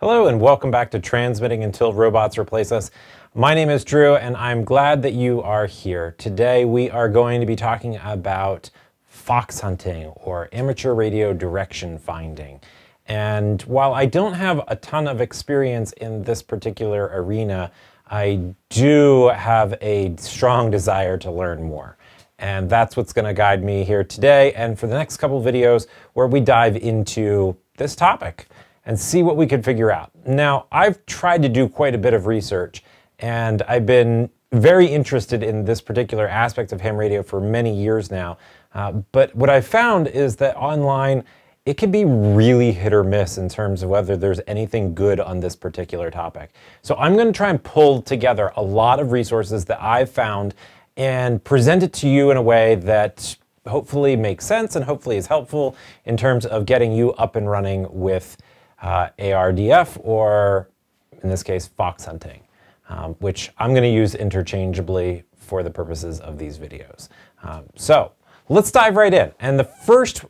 Hello and welcome back to Transmitting Until Robots Replace Us. My name is Drew and I'm glad that you are here. Today we are going to be talking about fox hunting or amateur radio direction finding. And while I don't have a ton of experience in this particular arena, I do have a strong desire to learn more. And that's what's going to guide me here today and for the next couple videos where we dive into this topic and see what we could figure out. Now, I've tried to do quite a bit of research, and I've been very interested in this particular aspect of ham radio for many years now. Uh, but what I found is that online, it can be really hit or miss in terms of whether there's anything good on this particular topic. So I'm going to try and pull together a lot of resources that I've found and present it to you in a way that hopefully makes sense and hopefully is helpful in terms of getting you up and running with uh, ARDF or, in this case, fox hunting, um, which I'm going to use interchangeably for the purposes of these videos. Um, so let's dive right in. And the first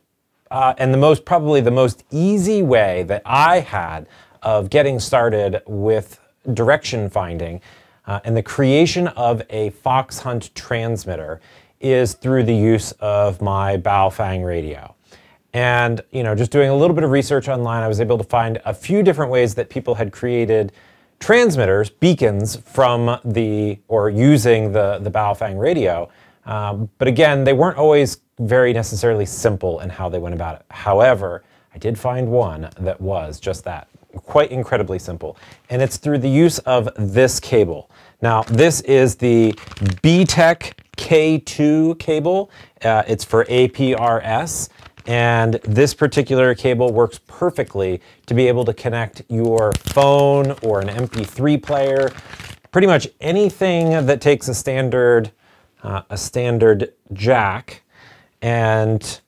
uh, and the most, probably the most easy way that I had of getting started with direction finding uh, and the creation of a fox hunt transmitter is through the use of my Baofeng radio. And you know, just doing a little bit of research online, I was able to find a few different ways that people had created transmitters, beacons from the or using the the Baofeng radio. Um, but again, they weren't always very necessarily simple in how they went about it. However, I did find one that was just that, quite incredibly simple, and it's through the use of this cable. Now, this is the BTECH K2 cable. Uh, it's for APRS. And this particular cable works perfectly to be able to connect your phone or an MP3 player, pretty much anything that takes a standard, uh, a standard jack, and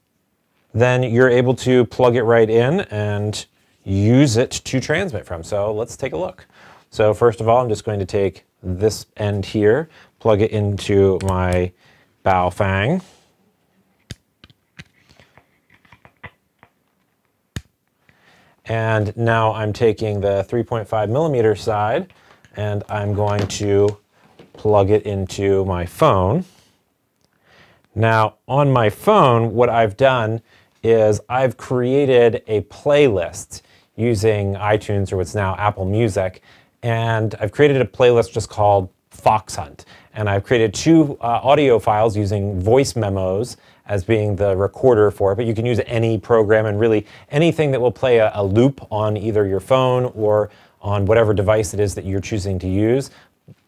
then you're able to plug it right in and use it to transmit from. So let's take a look. So first of all, I'm just going to take this end here, plug it into my Baofeng. And now I'm taking the 3.5 millimeter side and I'm going to plug it into my phone. Now on my phone, what I've done is I've created a playlist using iTunes or what's now Apple Music. And I've created a playlist just called Fox Hunt. And I've created two uh, audio files using voice memos as being the recorder for it, but you can use any program and really anything that will play a, a loop on either your phone or on whatever device it is that you're choosing to use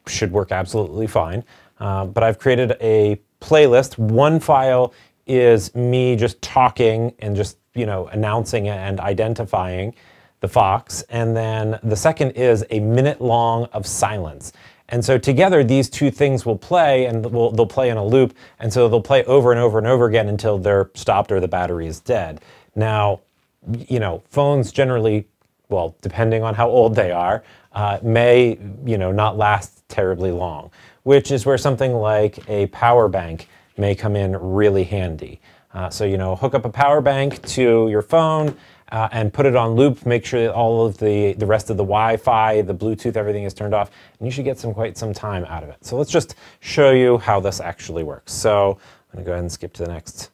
should work absolutely fine. Uh, but I've created a playlist. One file is me just talking and just you know announcing and identifying the fox, and then the second is a minute long of silence. And so together, these two things will play, and will, they'll play in a loop, and so they'll play over and over and over again until they're stopped or the battery is dead. Now, you know, phones generally, well, depending on how old they are, uh, may you know not last terribly long, which is where something like a power bank may come in really handy. Uh, so you know, hook up a power bank to your phone uh, and put it on loop, make sure that all of the, the rest of the Wi-Fi, the Bluetooth, everything is turned off, and you should get some quite some time out of it. So let's just show you how this actually works. So I'm gonna go ahead and skip to the next,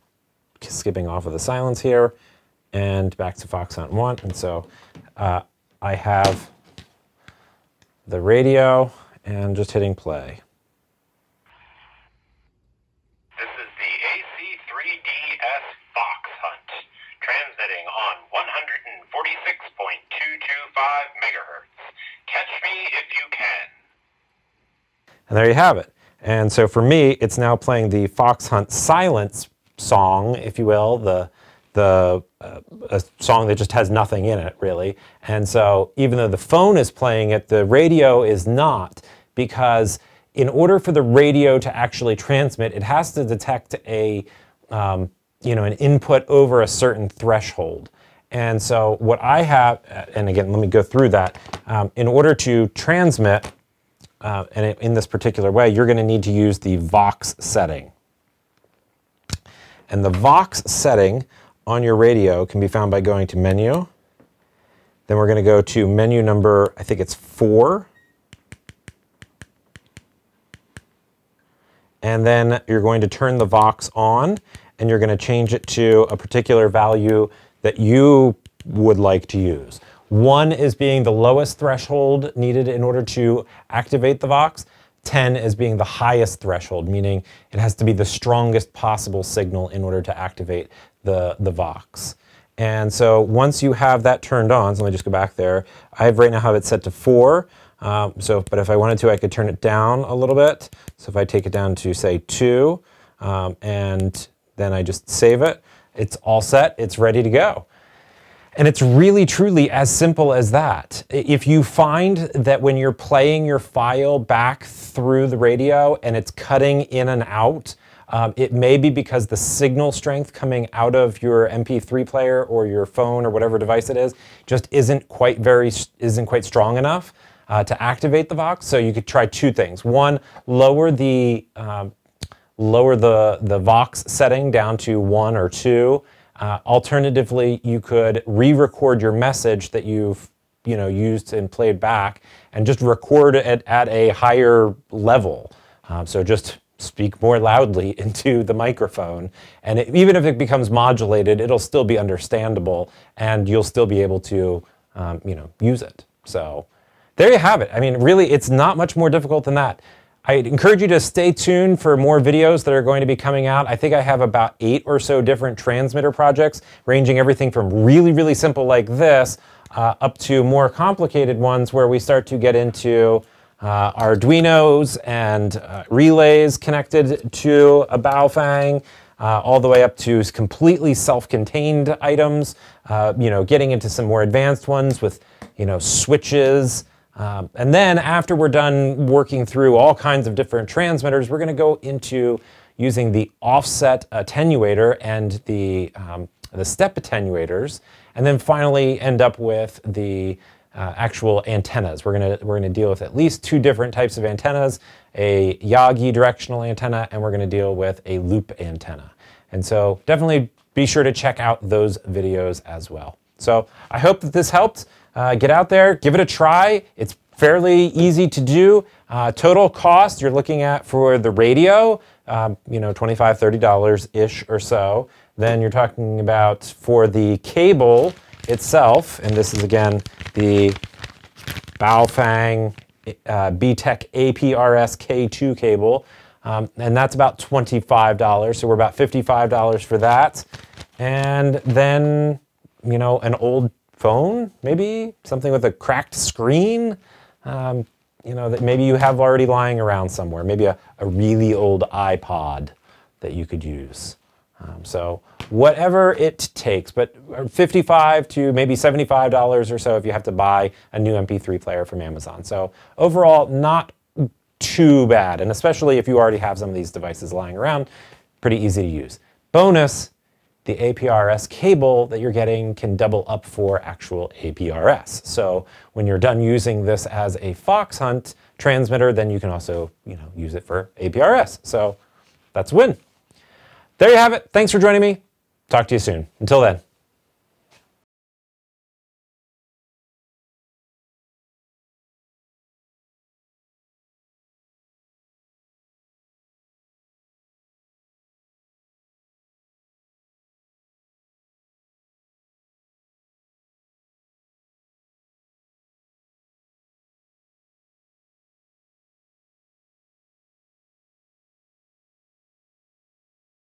skipping off of the silence here, and back to Fox Hunt 1. And so uh, I have the radio and just hitting play. megahertz. Catch me if you can. And there you have it. And so for me, it's now playing the Fox Hunt Silence song, if you will, the the uh, a song that just has nothing in it really. And so even though the phone is playing it, the radio is not because in order for the radio to actually transmit, it has to detect a um, you know an input over a certain threshold. And so what I have, and again, let me go through that. Um, in order to transmit, uh, and in this particular way, you're going to need to use the Vox setting. And the Vox setting on your radio can be found by going to Menu, Then we're going to go to menu number, I think it's four. And then you're going to turn the Vox on and you're going to change it to a particular value that you would like to use. One is being the lowest threshold needed in order to activate the Vox. 10 is being the highest threshold, meaning it has to be the strongest possible signal in order to activate the, the Vox. And so once you have that turned on, so let me just go back there. I have right now have it set to four. Um, so, but if I wanted to, I could turn it down a little bit. So if I take it down to say two, um, and then I just save it, it's all set, it's ready to go. And it's really truly as simple as that. If you find that when you're playing your file back through the radio and it's cutting in and out, um, it may be because the signal strength coming out of your MP3 player or your phone or whatever device it is just isn't quite very isn't quite strong enough uh, to activate the Vox. So you could try two things. One, lower the um, lower the the Vox setting down to one or two uh, alternatively, you could re-record your message that you've you know used and played back, and just record it at a higher level. Um, so just speak more loudly into the microphone, and it, even if it becomes modulated, it'll still be understandable, and you'll still be able to um, you know use it. So there you have it. I mean, really, it's not much more difficult than that. I encourage you to stay tuned for more videos that are going to be coming out. I think I have about eight or so different transmitter projects, ranging everything from really, really simple like this uh, up to more complicated ones where we start to get into uh, Arduinos and uh, relays connected to a Baofeng. uh, all the way up to completely self-contained items, uh, you know, getting into some more advanced ones with, you know, switches, um, and then after we're done working through all kinds of different transmitters, we're going to go into using the offset attenuator and the, um, the step attenuators, and then finally end up with the uh, actual antennas. We're going to we're going to deal with at least two different types of antennas, a Yagi directional antenna, and we're going to deal with a loop antenna. And so definitely be sure to check out those videos as well. So I hope that this helped. Uh, get out there, give it a try. It's fairly easy to do. Uh, total cost you're looking at for the radio, um, you know, $25, $30-ish or so. Then you're talking about for the cable itself, and this is again the Baofeng uh, BTECH APRS K2 cable, um, and that's about $25. So we're about $55 for that. And then, you know, an old phone, maybe something with a cracked screen, um, you know, that maybe you have already lying around somewhere, maybe a, a really old iPod that you could use. Um, so whatever it takes, but 55 to maybe $75 or so if you have to buy a new MP3 player from Amazon. So overall, not too bad, and especially if you already have some of these devices lying around, pretty easy to use. Bonus, the APRS cable that you're getting can double up for actual APRS. So when you're done using this as a Fox Hunt transmitter, then you can also you know, use it for APRS. So that's a win. There you have it. Thanks for joining me. Talk to you soon. Until then.